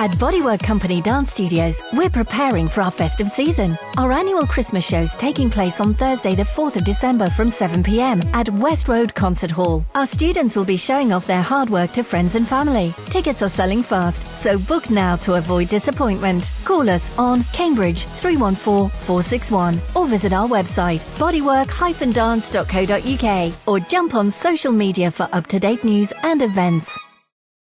At Bodywork Company Dance Studios, we're preparing for our festive season. Our annual Christmas show's taking place on Thursday, the 4th of December from 7 pm at West Road Concert Hall. Our students will be showing off their hard work to friends and family. Tickets are selling fast, so book now to avoid disappointment. Call us on Cambridge 314 461 or visit our website bodywork-dance.co.uk or jump on social media for up to date news and events.